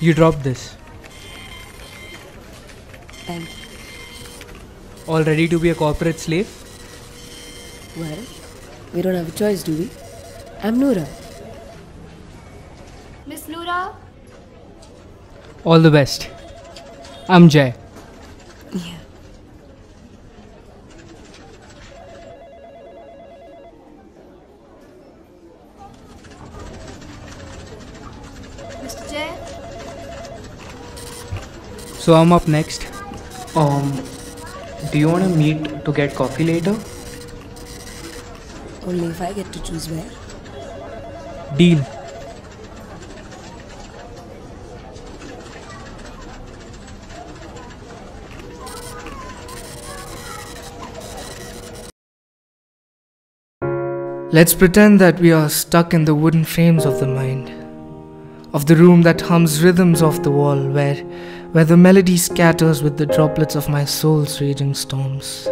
You dropped this. Thank you. All ready to be a corporate slave? Well, we don't have a choice, do we? I'm Noora. Miss Noora? All the best. I'm Jay. Yeah. Mr. Jay? So I'm up next. Um, do you want to meet to get coffee later? Only if I get to choose where. Deal. Let's pretend that we are stuck in the wooden frames of the mind, of the room that hums rhythms off the wall, where, where the melody scatters with the droplets of my soul's raging storms.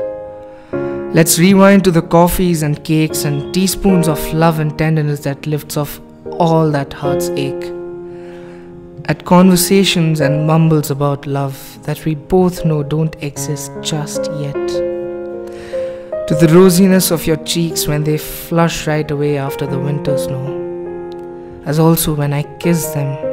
Let's rewind to the coffees and cakes and teaspoons of love and tenderness that lifts off all that heart's ache. At conversations and mumbles about love that we both know don't exist just yet to the rosiness of your cheeks when they flush right away after the winter snow, as also when I kiss them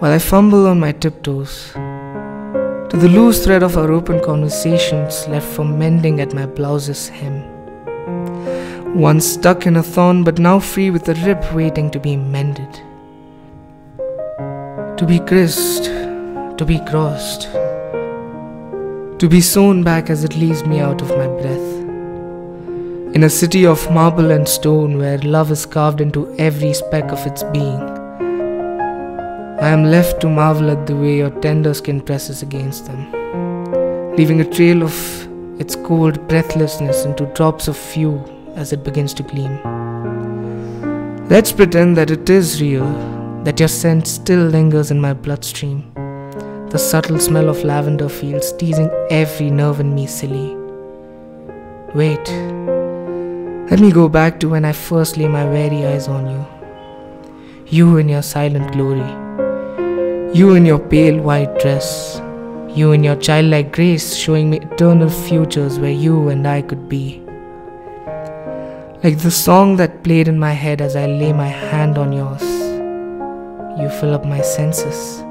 while I fumble on my tiptoes, to the loose thread of our open conversations left for mending at my blouse's hem. Once stuck in a thorn, but now free with a rip waiting to be mended. To be kissed, to be crossed, to be sewn back as it leaves me out of my breath. In a city of marble and stone where love is carved into every speck of its being, I am left to marvel at the way your tender skin presses against them, leaving a trail of its cold breathlessness into drops of fuel as it begins to gleam. Let's pretend that it is real, that your scent still lingers in my bloodstream, the subtle smell of lavender fields teasing every nerve in me silly. Wait. Let me go back to when I first lay my weary eyes on you. You in your silent glory. You in your pale white dress. You in your childlike grace, showing me eternal futures where you and I could be. Like the song that played in my head as I lay my hand on yours. You fill up my senses.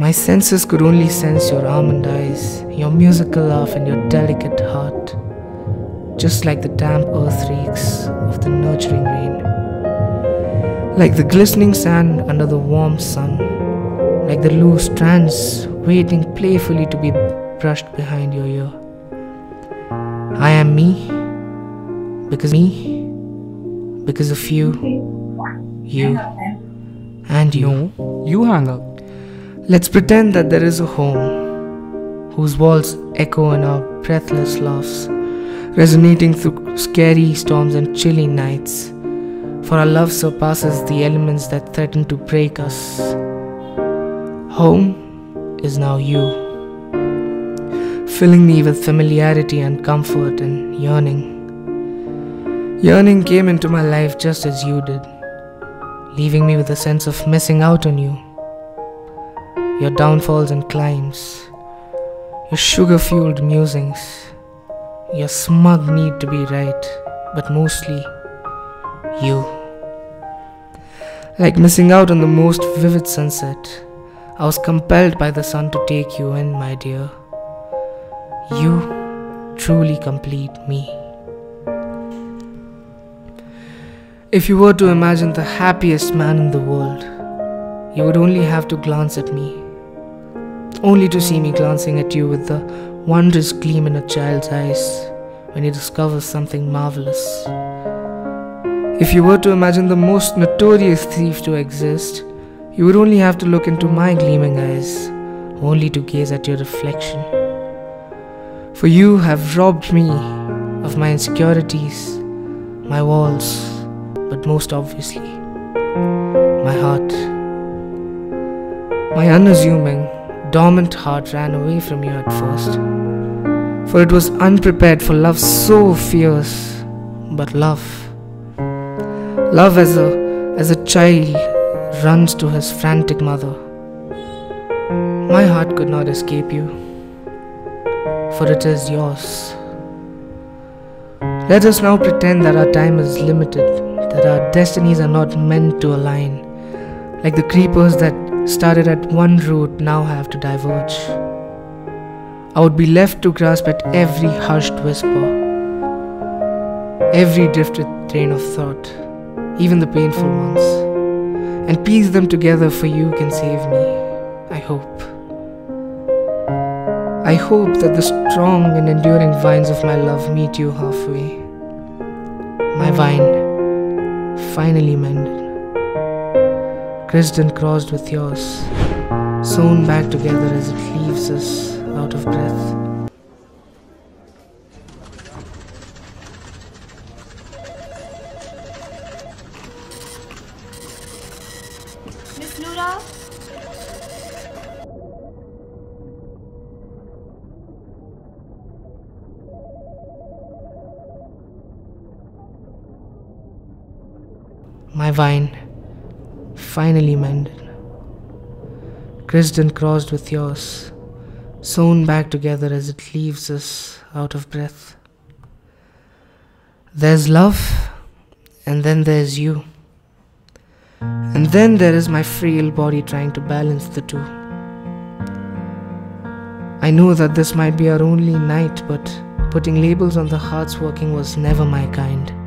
My senses could only sense your almond eyes, your musical laugh, and your delicate heart just like the damp earth reeks of the nurturing rain. Like the glistening sand under the warm sun, like the loose strands waiting playfully to be brushed behind your ear. I am me, because me, because of you, you, and you. No, you hang up. Let's pretend that there is a home whose walls echo in our breathless laughs resonating through scary storms and chilly nights. For our love surpasses the elements that threaten to break us. Home is now you, filling me with familiarity and comfort and yearning. Yearning came into my life just as you did, leaving me with a sense of missing out on you. Your downfalls and climbs, your sugar fueled musings your smug need to be right, but mostly you. Like missing out on the most vivid sunset, I was compelled by the sun to take you in, my dear. You truly complete me. If you were to imagine the happiest man in the world, you would only have to glance at me, only to see me glancing at you with the wondrous gleam in a child's eyes when he discovers something marvelous. If you were to imagine the most notorious thief to exist, you would only have to look into my gleaming eyes, only to gaze at your reflection. For you have robbed me of my insecurities, my walls, but most obviously, my heart. My unassuming, dormant heart ran away from you at first, for it was unprepared for love so fierce, but love. Love as a as a child runs to his frantic mother. My heart could not escape you, for it is yours. Let us now pretend that our time is limited, that our destinies are not meant to align, like the creepers that started at one root now have to diverge. I would be left to grasp at every hushed whisper, every drifted train of thought, even the painful ones, and piece them together for you can save me, I hope. I hope that the strong and enduring vines of my love meet you halfway. My vine, finally mended, criss and crossed with yours, sewn back together as it leaves us out of breath. My vine, finally mended, criss and crossed with yours, sewn back together as it leaves us out of breath. There's love, and then there's you. And then there is my frail body trying to balance the two. I know that this might be our only night, but putting labels on the heart's working was never my kind.